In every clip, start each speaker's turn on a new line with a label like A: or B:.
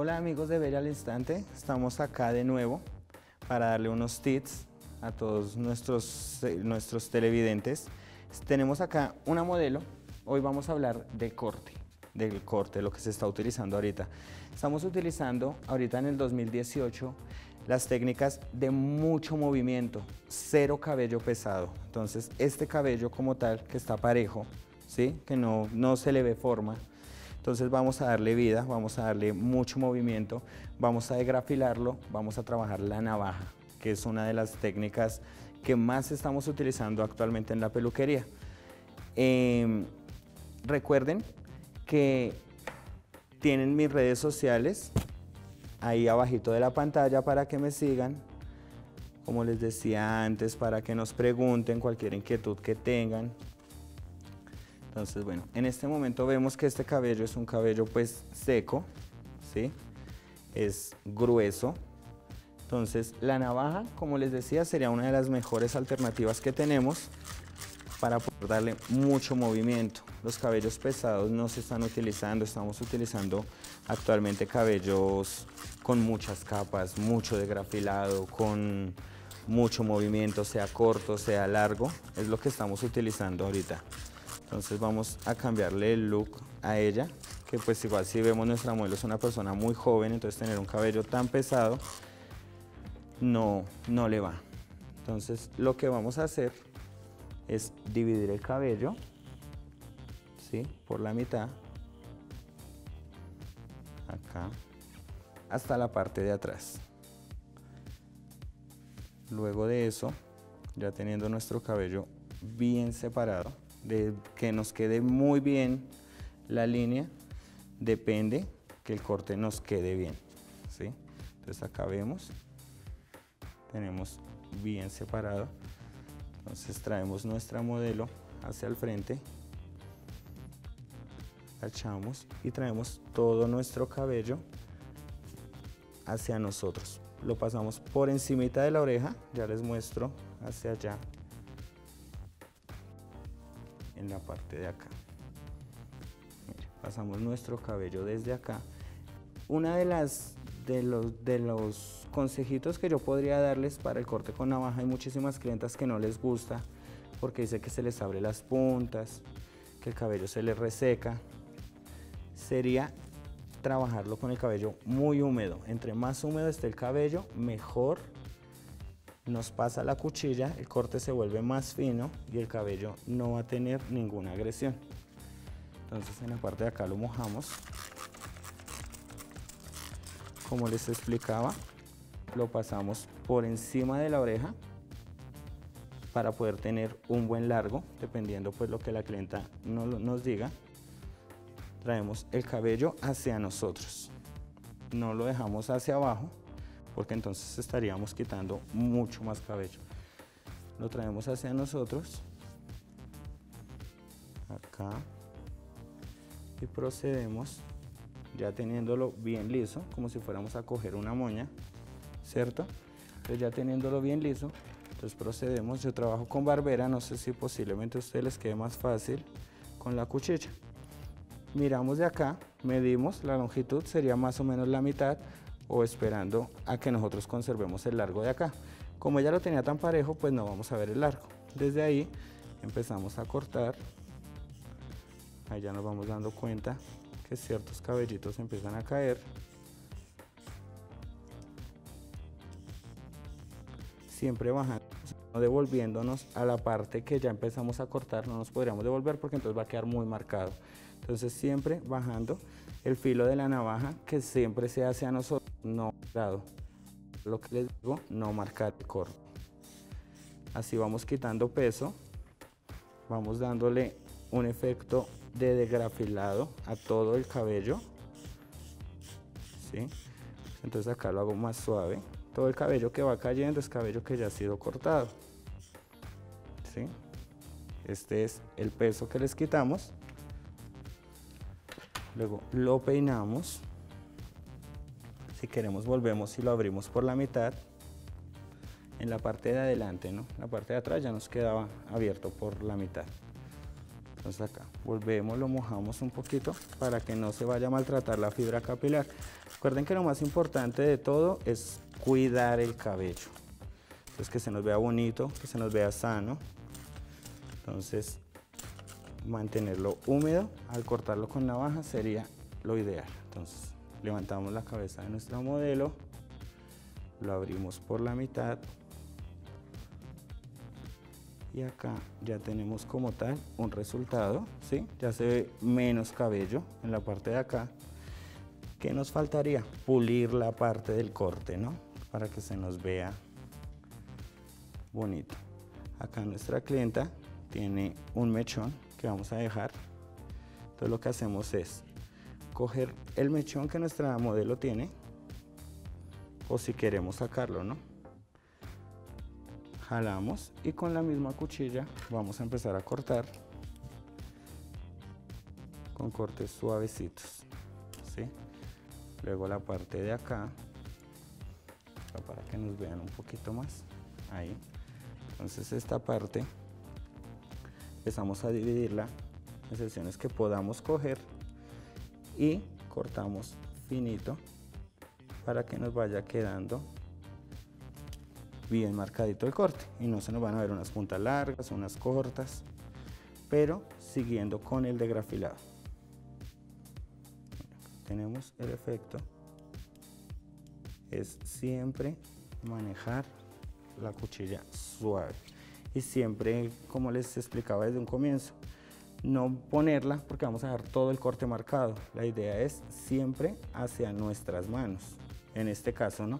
A: Hola amigos de Bella al Instante, estamos acá de nuevo para darle unos tips a todos nuestros, eh, nuestros televidentes. Tenemos acá una modelo, hoy vamos a hablar de corte, del corte, lo que se está utilizando ahorita. Estamos utilizando ahorita en el 2018 las técnicas de mucho movimiento, cero cabello pesado. Entonces este cabello como tal que está parejo, ¿sí? que no, no se le ve forma, entonces vamos a darle vida, vamos a darle mucho movimiento, vamos a degrafilarlo, vamos a trabajar la navaja, que es una de las técnicas que más estamos utilizando actualmente en la peluquería. Em, recuerden que tienen mis redes sociales ahí abajito de la pantalla para que me sigan. Como les decía antes, para que nos pregunten cualquier inquietud que tengan. Entonces, bueno, en este momento vemos que este cabello es un cabello pues seco, ¿sí? Es grueso. Entonces, la navaja, como les decía, sería una de las mejores alternativas que tenemos para poder darle mucho movimiento. Los cabellos pesados no se están utilizando, estamos utilizando actualmente cabellos con muchas capas, mucho degrafilado, con mucho movimiento, sea corto, sea largo, es lo que estamos utilizando ahorita. Entonces vamos a cambiarle el look a ella, que pues igual si vemos nuestra modelo es una persona muy joven, entonces tener un cabello tan pesado no, no le va. Entonces lo que vamos a hacer es dividir el cabello ¿sí? por la mitad, acá, hasta la parte de atrás. Luego de eso, ya teniendo nuestro cabello bien separado, de que nos quede muy bien la línea, depende que el corte nos quede bien. ¿sí? Entonces acá vemos, tenemos bien separado. Entonces traemos nuestra modelo hacia el frente, echamos y traemos todo nuestro cabello hacia nosotros. Lo pasamos por encimita de la oreja, ya les muestro hacia allá en la parte de acá. pasamos nuestro cabello desde acá. Una de las de los, de los consejitos que yo podría darles para el corte con navaja, hay muchísimas clientas que no les gusta porque dice que se les abre las puntas, que el cabello se les reseca. Sería trabajarlo con el cabello muy húmedo. Entre más húmedo esté el cabello, mejor nos pasa la cuchilla, el corte se vuelve más fino y el cabello no va a tener ninguna agresión. Entonces en la parte de acá lo mojamos. Como les explicaba, lo pasamos por encima de la oreja para poder tener un buen largo, dependiendo pues lo que la clienta nos diga. Traemos el cabello hacia nosotros, no lo dejamos hacia abajo porque entonces estaríamos quitando mucho más cabello. Lo traemos hacia nosotros, acá, y procedemos ya teniéndolo bien liso, como si fuéramos a coger una moña, ¿cierto? Entonces ya teniéndolo bien liso, entonces procedemos, yo trabajo con barbera, no sé si posiblemente a ustedes les quede más fácil con la cuchilla. Miramos de acá, medimos, la longitud sería más o menos la mitad, o esperando a que nosotros conservemos el largo de acá. Como ella lo tenía tan parejo, pues no vamos a ver el largo. Desde ahí empezamos a cortar. Ahí ya nos vamos dando cuenta que ciertos cabellitos empiezan a caer. Siempre bajando, devolviéndonos a la parte que ya empezamos a cortar, no nos podríamos devolver porque entonces va a quedar muy marcado. Entonces siempre bajando el filo de la navaja que siempre se hace a nosotros no grado. Lo que les digo, no marcar el corte. Así vamos quitando peso, vamos dándole un efecto de degrafilado a todo el cabello. ¿sí? Entonces acá lo hago más suave. Todo el cabello que va cayendo es cabello que ya ha sido cortado. ¿sí? Este es el peso que les quitamos. Luego lo peinamos. Si queremos volvemos y lo abrimos por la mitad. En la parte de adelante, ¿no? La parte de atrás ya nos quedaba abierto por la mitad. Entonces acá volvemos, lo mojamos un poquito para que no se vaya a maltratar la fibra capilar. Recuerden que lo más importante de todo es cuidar el cabello. Entonces que se nos vea bonito, que se nos vea sano. Entonces mantenerlo húmedo al cortarlo con navaja sería lo ideal. Entonces levantamos la cabeza de nuestro modelo, lo abrimos por la mitad y acá ya tenemos como tal un resultado, ¿sí? ya se ve menos cabello en la parte de acá. ¿Qué nos faltaría? Pulir la parte del corte, ¿no? Para que se nos vea bonito. Acá nuestra clienta tiene un mechón que vamos a dejar. Entonces lo que hacemos es coger el mechón que nuestra modelo tiene o si queremos sacarlo, ¿no? jalamos y con la misma cuchilla vamos a empezar a cortar con cortes suavecitos ¿sí? luego la parte de acá para que nos vean un poquito más ahí entonces esta parte empezamos a dividirla en secciones que podamos coger y cortamos finito para que nos vaya quedando bien marcadito el corte. Y no se nos van a ver unas puntas largas, unas cortas, pero siguiendo con el degrafilado. Tenemos el efecto, es siempre manejar la cuchilla suave. Y siempre, como les explicaba desde un comienzo, no ponerla porque vamos a dejar todo el corte marcado. La idea es siempre hacia nuestras manos, en este caso, ¿no?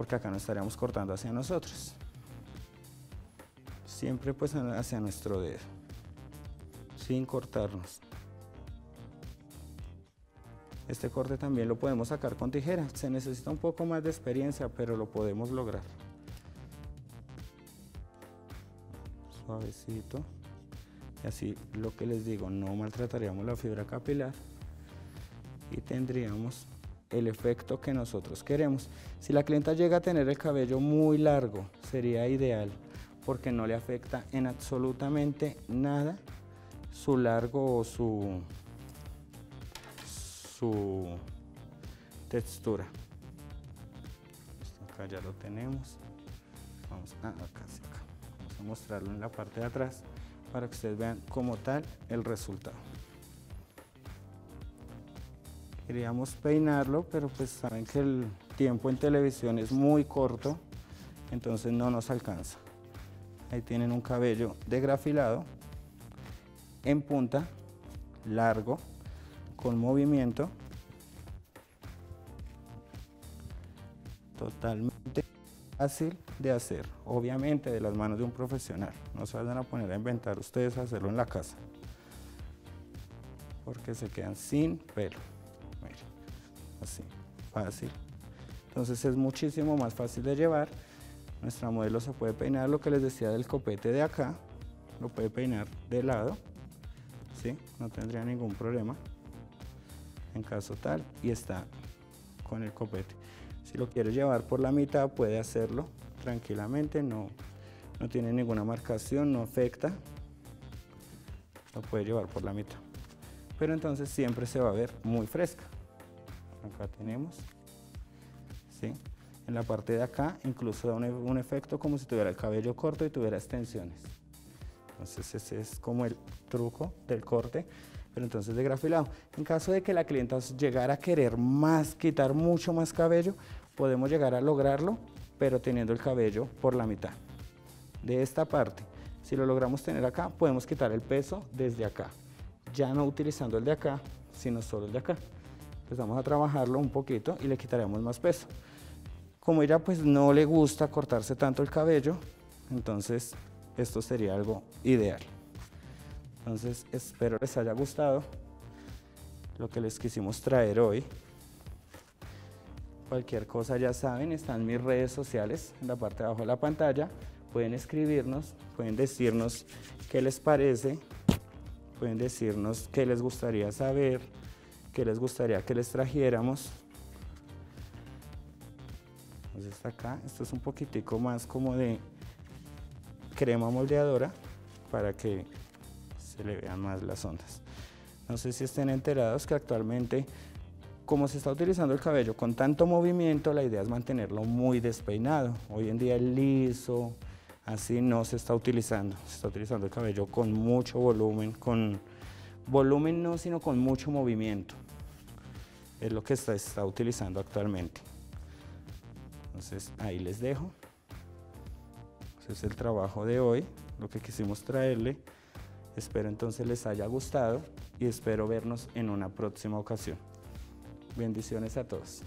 A: porque acá no estaríamos cortando hacia nosotros. Siempre pues hacia nuestro dedo, sin cortarnos. Este corte también lo podemos sacar con tijera. Se necesita un poco más de experiencia, pero lo podemos lograr. Suavecito. Y así lo que les digo, no maltrataríamos la fibra capilar y tendríamos el efecto que nosotros queremos. Si la clienta llega a tener el cabello muy largo, sería ideal porque no le afecta en absolutamente nada su largo o su, su textura. acá ya lo tenemos. Vamos a, acá, acá. Vamos a mostrarlo en la parte de atrás para que ustedes vean como tal el resultado. Queríamos peinarlo, pero pues saben que el tiempo en televisión es muy corto, entonces no nos alcanza. Ahí tienen un cabello degrafilado, en punta, largo, con movimiento, totalmente fácil de hacer, obviamente de las manos de un profesional. No se vayan a poner a inventar ustedes hacerlo en la casa, porque se quedan sin pelo así, fácil. Entonces es muchísimo más fácil de llevar. Nuestra modelo se puede peinar lo que les decía del copete de acá, lo puede peinar de lado, ¿sí? no tendría ningún problema en caso tal y está con el copete. Si lo quiere llevar por la mitad puede hacerlo tranquilamente, no, no tiene ninguna marcación, no afecta, lo puede llevar por la mitad. Pero entonces siempre se va a ver muy fresca acá tenemos, ¿sí? En la parte de acá incluso da un, efecto como si tuviera el cabello corto y tuviera extensiones. Entonces ese es como el truco del corte, pero entonces de grafilado. En caso de que la clienta llegara a querer más, quitar mucho más cabello, podemos llegar a lograrlo, pero teniendo el cabello por la mitad. De esta parte, si lo logramos tener acá, podemos quitar el peso desde acá. Ya no utilizando el de acá, sino solo el de acá empezamos a trabajarlo un poquito y le quitaremos más peso. Como ella pues no le gusta cortarse tanto el cabello, entonces esto sería algo ideal. Entonces espero les haya gustado lo que les quisimos traer hoy. Cualquier cosa ya saben, están mis redes sociales en la parte de abajo de la pantalla. Pueden escribirnos, pueden decirnos qué les parece, pueden decirnos qué les gustaría saber, que les gustaría que les trajéramos. Entonces está acá, esto es un poquitico más como de crema moldeadora para que se le vean más las ondas. No sé si estén enterados que actualmente, como se está utilizando el cabello con tanto movimiento, la idea es mantenerlo muy despeinado. Hoy en día el liso, así no se está utilizando. Se está utilizando el cabello con mucho volumen, con volumen no, sino con mucho movimiento. Es lo que se está utilizando actualmente. Entonces ahí les dejo. Ese es el trabajo de hoy, lo que quisimos traerle. Espero entonces les haya gustado y espero vernos en una próxima ocasión. Bendiciones a todos.